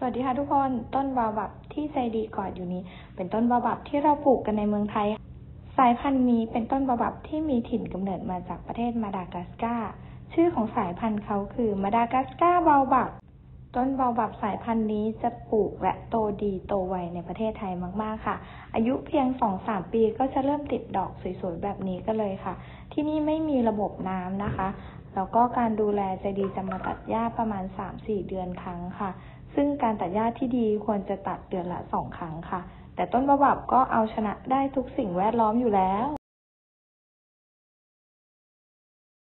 สวัสดีค่ะทุกคนต้นบาบับที่ใจดีกอดอยู่นี้ เป็นต้นบาบับที่เราปลูกกันในเมืองไทย สายพันธุ์นี้เป็นต้นบาบับที่มีถิ่นกำเนิดมาจากประเทศมาดากัสการ์ชื่อของสายพันธุ์เขาคือมาดากัสการ์บาบับต้นบาบับสายพันธุ์นี้จะปลูกและโตดีโตไวในประเทศไทยมาก ๆ ค่ะ อายุเพียง 2-3 ปีก็จะเริ่มติดดอกสวยๆ แบบนี้กันเลยค่ะ ที่นี่ไม่มีระบบน้ำนะคะ แล้วก็การดูแลจะดีจะมาตัดหญ้าประมาณ 3-4 เดือนครั้งค่ะ ซึ่งการตัดหญ้าที่ดีควรจะตัดเดือนละ 2 ครั้งค่ะ แต่ต้นบาบับก็เอาชนะได้ทุกสิ่งแวดล้อมอยู่แล้ว